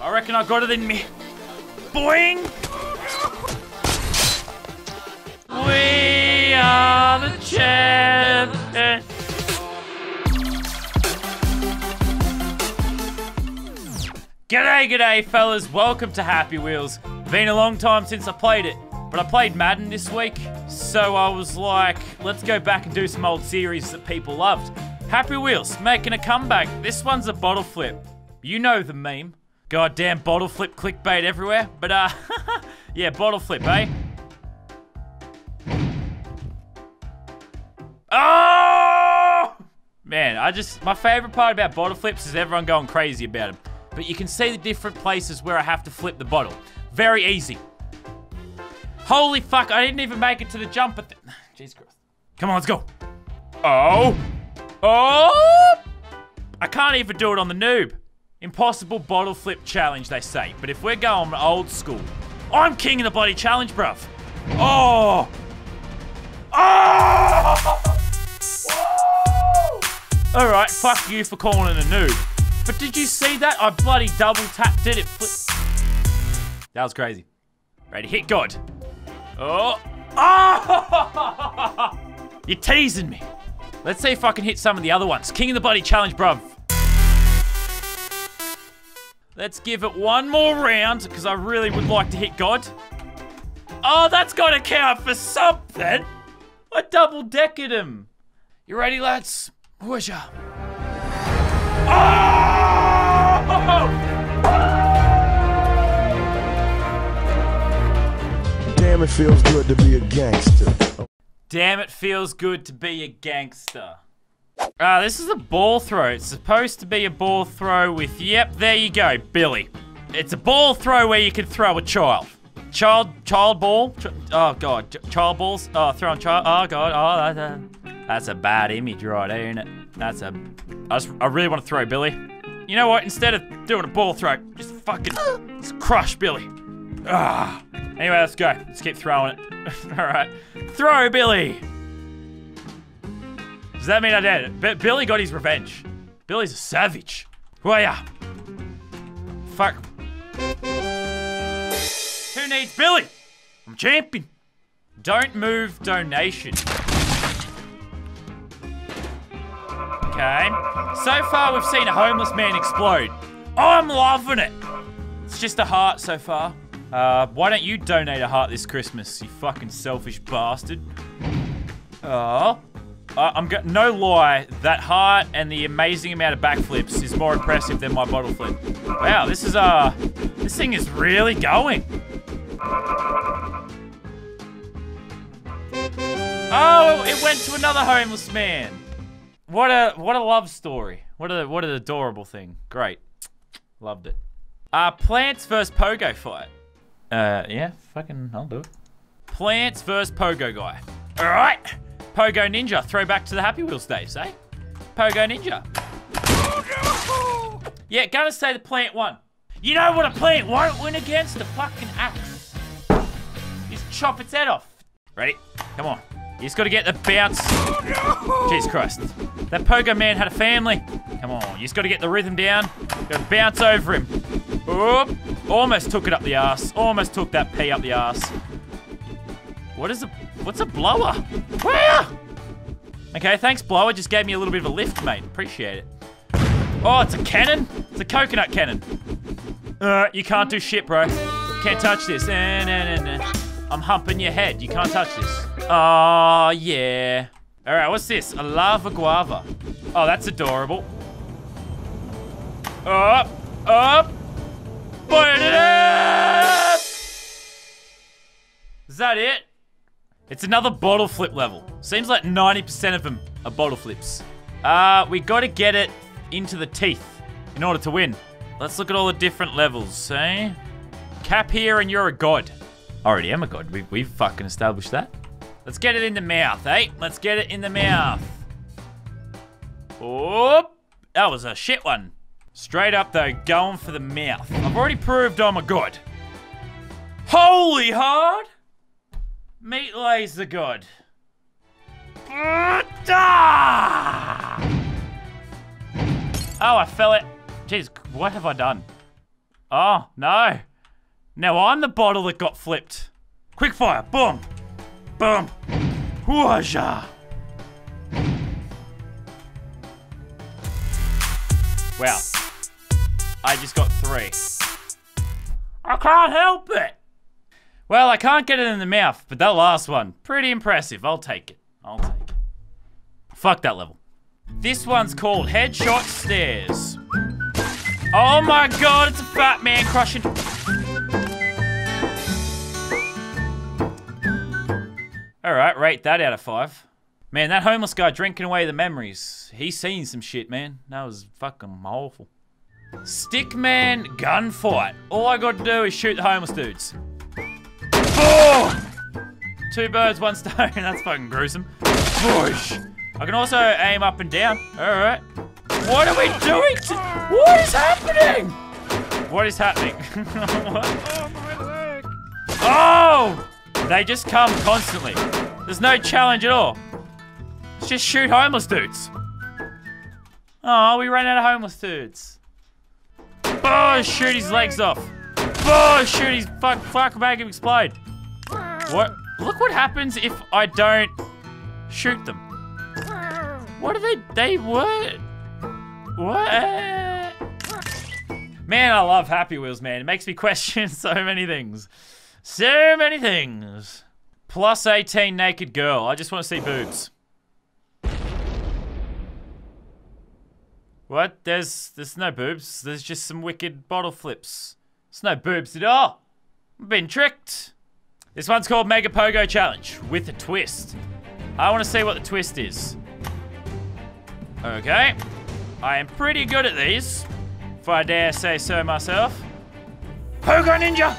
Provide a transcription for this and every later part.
I reckon I got it in me. Boing! We are the champions. G'day, g'day, fellas. Welcome to Happy Wheels. Been a long time since I played it, but I played Madden this week, so I was like, let's go back and do some old series that people loved. Happy Wheels, making a comeback. This one's a bottle flip. You know the meme. Goddamn bottle flip clickbait everywhere. But, uh, yeah, bottle flip, eh? Oh! Man, I just, my favorite part about bottle flips is everyone going crazy about them. But you can see the different places where I have to flip the bottle. Very easy. Holy fuck, I didn't even make it to the jump at the... Jesus Christ. Come on, let's go. Oh. Oh! I can't even do it on the noob. Impossible bottle flip challenge, they say. But if we're going old school, I'm king of the bloody challenge, bruv. Oh! Oh! Alright, fuck you for calling it a noob. But did you see that? I bloody double tapped it. It flipped. That was crazy. Ready, hit God. Oh! Oh! You're teasing me. Let's see if I can hit some of the other ones. King of the bloody challenge, bruv. Let's give it one more round, because I really would like to hit God. Oh, that's got to count for something. I double-decked him. You ready, lads? Who's ya? Damn, it feels good to be a gangster. Damn, it feels good to be a gangster. Ah, uh, this is a ball throw. It's supposed to be a ball throw with, yep, there you go, Billy. It's a ball throw where you can throw a child. Child, child ball? Ch oh, God. Ch child balls? Oh, throwing child. Oh, God. Oh, that's a, that's a bad image right there, isn't it? That's a... I, just, I really want to throw Billy. You know what? Instead of doing a ball throw, just fucking just crush Billy. Ah. Anyway, let's go. Let's keep throwing it. All right. Throw Billy. Does that mean I did? B Billy got his revenge. Billy's a savage. Who are ya? Fuck. Who needs Billy? I'm champion. Don't move donation. Okay. So far, we've seen a homeless man explode. I'm loving it. It's just a heart so far. Uh, why don't you donate a heart this Christmas, you fucking selfish bastard? Oh. Uh, I'm no lie, that heart and the amazing amount of backflips is more impressive than my bottle flip. Wow, this is, uh, this thing is really going. Oh, it went to another homeless man. What a what a love story. What a what an adorable thing. Great. Loved it. Uh Plants vs Pogo fight. Uh yeah, fucking I'll do it. Plants vs Pogo guy. Alright. Pogo Ninja, throwback to the Happy Wheels days, eh? Pogo Ninja. Yeah, gonna say the plant won. You know what a plant won't win against? The fucking axe. Just chop its head off. Ready? Come on. You just gotta get the bounce. Jesus Christ. That Pogo man had a family. Come on, you just gotta get the rhythm down. Gotta bounce over him. Oop. Almost took it up the ass. Almost took that pee up the ass. What is a, what's a blower? Where? Okay, thanks blower. Just gave me a little bit of a lift, mate. Appreciate it. Oh, it's a cannon? It's a coconut cannon. Uh, you can't do shit, bro. Can't touch this. Nah, nah, nah. I'm humping your head. You can't touch this. Oh, yeah. All right, what's this? A lava guava. Oh, that's adorable. Up, up. Put it up. Is that it? It's another bottle flip level. Seems like 90% of them are bottle flips. Uh, we gotta get it into the teeth in order to win. Let's look at all the different levels, eh? Cap here and you're a god. Already am a god. We, we've fucking established that. Let's get it in the mouth, eh? Let's get it in the mouth. Oop. That was a shit one. Straight up, though, going for the mouth. I've already proved I'm a god. Holy hard! Meat laser god. Oh, I fell it. Jeez, what have I done? Oh, no. Now I'm the bottle that got flipped. Quick fire. Boom. Boom. Whoosha. Wow. I just got three. I can't help it. Well, I can't get it in the mouth, but that last one, pretty impressive. I'll take it. I'll take it. Fuck that level. This one's called Headshot Stairs. Oh my god, it's a fat man crushing. Alright, rate that out of five. Man, that homeless guy drinking away the memories. He's seen some shit, man. That was fucking awful. Stickman gunfight. All I got to do is shoot the homeless dudes. Oh! Two birds, one stone. That's fucking gruesome. Bush. I can also aim up and down. Alright. What are we doing? What is happening? What is happening? what? Oh, my leg. Oh! They just come constantly. There's no challenge at all. Let's just shoot homeless dudes. Oh, we ran out of homeless dudes. Oh, shoot his legs off. Oh, shoot his fuck, fuck, make him explode. What? Look what happens if I don't shoot them. What are they? They what? What? Man, I love Happy Wheels, man. It makes me question so many things. So many things. Plus 18 naked girl. I just want to see boobs. What? There's there's no boobs. There's just some wicked bottle flips. There's no boobs at all. I've been tricked. This one's called Mega Pogo Challenge with a twist. I want to see what the twist is. Okay. I am pretty good at these, if I dare say so myself. Pogo Ninja!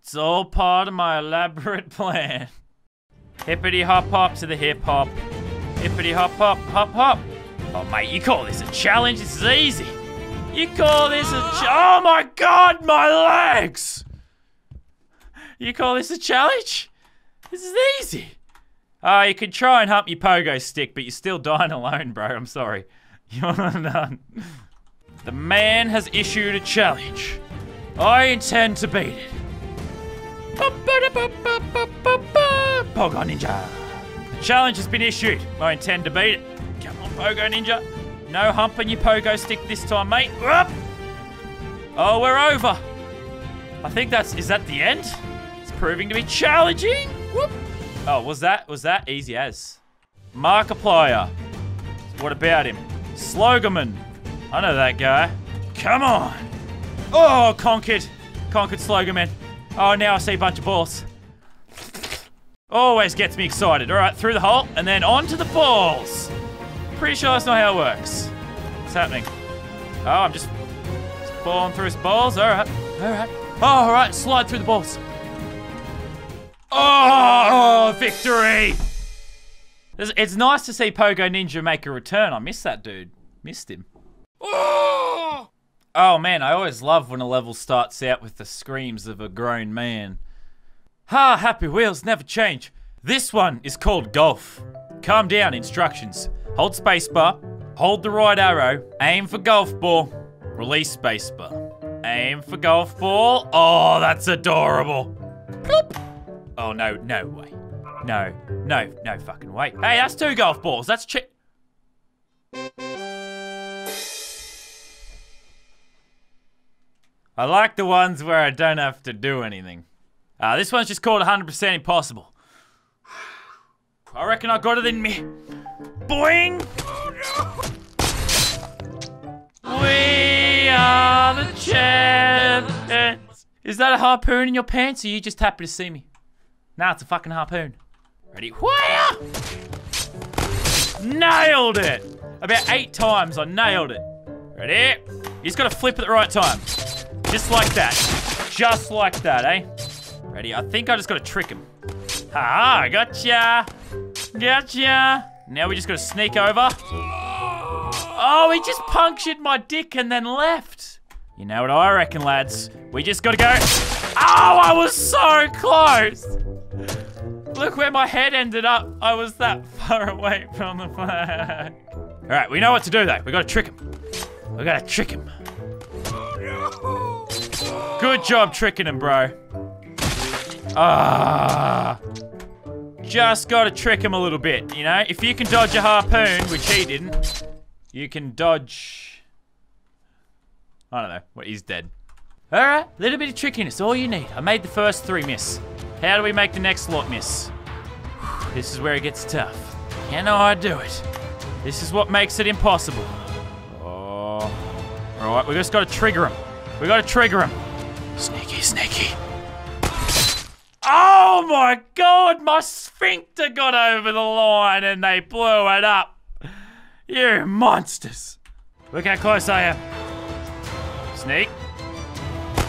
It's all part of my elaborate plan. Hippity hop hop to the hip hop. Hippity hop hop hop hop. Oh mate, you call this a challenge? This is easy. You call this a Oh my god, my legs! You call this a challenge? This is easy. Oh, you could try and hump your pogo stick, but you're still dying alone, bro. I'm sorry. You're done. The man has issued a challenge. I intend to beat it. Pogo Ninja. The challenge has been issued. I intend to beat it. Come on, Pogo Ninja. No humping your pogo stick this time, mate. Oh, we're over. I think that's, is that the end? It's proving to be challenging. Whoop. Oh, was that, was that easy as? Markiplier. What about him? Slogoman. I know that guy. Come on. Oh, conquered. Conquered Slogoman. Oh, now I see a bunch of balls. Always gets me excited. All right, through the hole and then onto the balls. Pretty sure that's not how it works. What's happening? Oh, I'm just, just falling through his balls. All right, all right. Oh, all right, slide through the balls. Oh, victory! It's, nice to see Pogo Ninja make a return. I missed that dude. Missed him. Oh! oh man, I always love when a level starts out with the screams of a grown man. Ha, happy wheels never change. This one is called golf. Calm down, instructions. Hold spacebar, hold the right arrow, aim for golf ball, release spacebar. Aim for golf ball. Oh, that's adorable. Plop. Oh, no, no way. No, no, no fucking way. Hey, that's two golf balls. That's chi- I like the ones where I don't have to do anything. Uh, this one's just called 100% impossible. I reckon I got it in me. Boing! Oh, no. We are the champions. Is that a harpoon in your pants or you just happy to see me? Nah, it's a fucking harpoon. Ready? Wham! Nailed it! About eight times I nailed it. Ready? You just gotta flip at the right time. Just like that. Just like that, eh? Ready? I think I just gotta trick him. Ha! Gotcha! Gotcha! Now we just gotta sneak over. Oh, he just punctured my dick and then left. You know what I reckon, lads? We just gotta go. Oh, I was so close! Look where my head ended up. I was that far away from the flag. All right, we know what to do though. We gotta trick him. We gotta trick him. Good job tricking him, bro. Ah. Just gotta trick him a little bit, you know? If you can dodge a harpoon, which he didn't, you can dodge... I don't know. Well, he's dead. Alright, little bit of trickiness, all you need. I made the first three miss. How do we make the next lot miss? This is where it gets tough. Can I do it? This is what makes it impossible. Oh. Alright, we just gotta trigger him. We gotta trigger him. Sneaky, sneaky. Oh my god, my sphincter got over the line and they blew it up. You monsters. Look how close I am. Sneak.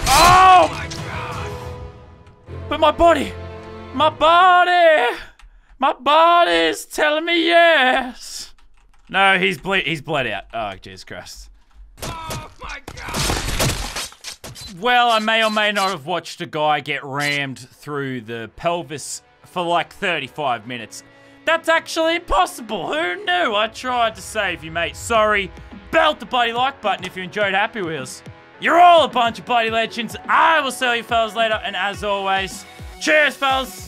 Oh! my god! But my body, my body, my body's telling me yes. No, he's ble he's bled out. Oh, Jesus Christ. Well, I may or may not have watched a guy get rammed through the pelvis for like 35 minutes. That's actually impossible. Who knew? I tried to save you, mate. Sorry. Belt the bloody like button if you enjoyed Happy Wheels. You're all a bunch of bloody legends. I will see you fellas later, and as always, cheers, fellas.